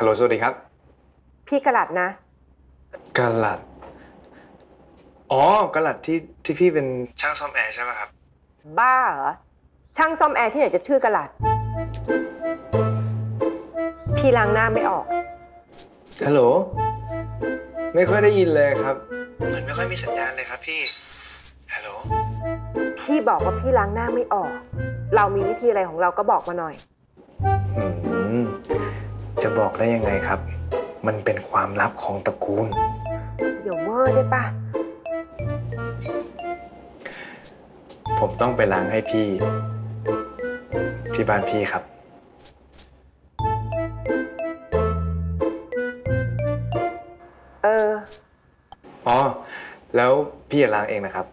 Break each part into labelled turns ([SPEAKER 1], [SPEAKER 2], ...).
[SPEAKER 1] ฮัลโหลสวัสดีครับ
[SPEAKER 2] พี่กระหลัดนะ
[SPEAKER 1] กะหลัด อ๋อกะหลัดที่ที่พี่เป็นช่างซ่อมแอร์ใช่ไหมครับ
[SPEAKER 2] บ้าเหรอ ช่างซ่อมแอร์ที่ไหนจะชื่อกระหลัด พี่ล้างหน้าไม่ออก
[SPEAKER 1] ฮัลโหล ไม่ค่อยได้ยินเลยครับ เหมือนไม่ค่อยมีสัญญาณเลยครับพี่ ฮัลโหล
[SPEAKER 2] พี่บอกว่าพี่ล้างหน้าไม่ออก เรามีวิธีอะไรของเราก็บอกมาหน่อย
[SPEAKER 1] อืม จะบอกได้ยังไงครับ มันเป็นความลับของตระกูล
[SPEAKER 2] อย่าเวอร์ได้ปะ
[SPEAKER 1] ผมต้องไปล้างให้พี่ ที่บ้านพี่ครับ
[SPEAKER 2] เออ
[SPEAKER 1] อ๋อ แล้วพี่อย่าล้างเองนะครับ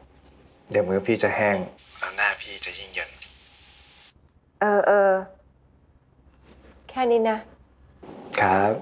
[SPEAKER 1] เดี๋ยวมือพี่จะแห้ง แล้วหน้าพี่จะยิ่งเหยิน
[SPEAKER 2] เออเออ แค่นี้นะ
[SPEAKER 1] ครับ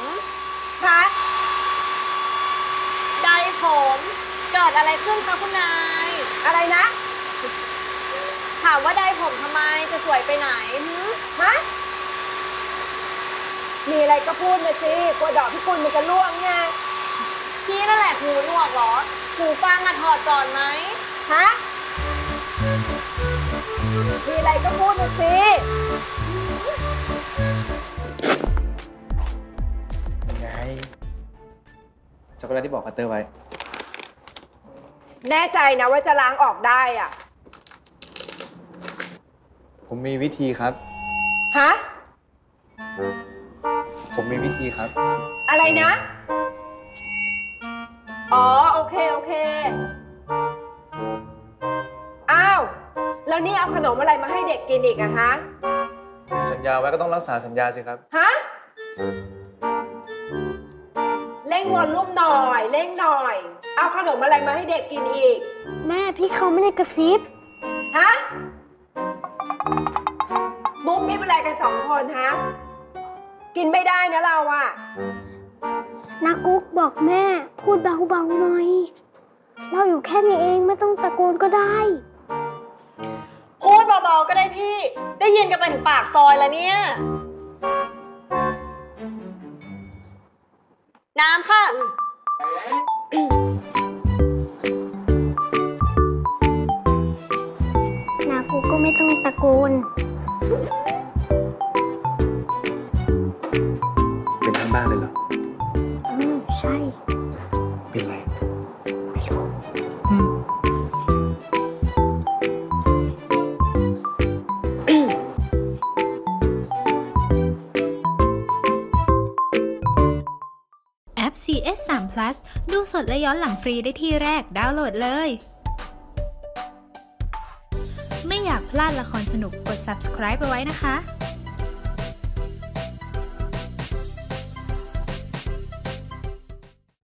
[SPEAKER 3] ได้ผม
[SPEAKER 2] ฮะ
[SPEAKER 3] ได้ผมเกิดอะไรขึ้นคะคุณนาย
[SPEAKER 2] อะไรนะ
[SPEAKER 3] ถามว่าได้ผมทำไมจะสวยไปไหนหือ
[SPEAKER 2] ฮะมีอะไรก็พูดมาสิกลัวดอกพิกุลมันจะร่วงไง
[SPEAKER 3] พี่นั่นแหละหูหนวกเหรอหูฟังอะถอดก่อนไหม
[SPEAKER 2] ฮะมีอะไรก็พูดมาสิ
[SPEAKER 1] ช็อกโกแลตที่บอกพัตเตอร์ไว้
[SPEAKER 2] แน่ใจนะว่าจะล้างออกได้อะ
[SPEAKER 1] ผมมีวิธีครับ
[SPEAKER 2] ฮะ
[SPEAKER 1] ผมมีวิธีครับ
[SPEAKER 2] อะไรนะ อ๋อ โอเค โอเค อ้าว แล้วนี่เอาขนมอะไรมาให้เด็กกินอีกอะฮะ
[SPEAKER 1] สัญญาไว้ก็ต้องรักษาสัญญาสิครับ
[SPEAKER 2] ฮะ เร่งวอลลุ่มหน่อยเร่งหน่อย เอาขนมอะไรมาให้เด็กกินอีก
[SPEAKER 4] แม่พี่เขาไม่ได้กระซิบ
[SPEAKER 2] ฮะมุกนี่เป็นอะไรกันสองคนฮะ กินไม่ได้นะเราอะ
[SPEAKER 4] นากุ๊กบอกแม่ พูดเบาๆหน่อย เราอยู่แค่นี้เองไม่ต้องตะโกนก็ได้
[SPEAKER 3] พูดเบาๆก็ได้พี่ ได้ยินกันไปถึงปากซอยแล้วเนี่ย
[SPEAKER 4] ไม่ต้องตะโกน
[SPEAKER 1] เป็นทั้งบ้านเลยเหรอ
[SPEAKER 4] อืมใช่
[SPEAKER 1] เป็นไร
[SPEAKER 4] ไม่รู้
[SPEAKER 5] แอป CS 3 Plus ดูสดและย้อนหลังฟรีได้ที่แรกดาวน์โหลดเลยไม่ อยากพลาดละครสนุกกด subscribe ไปไว้นะคะ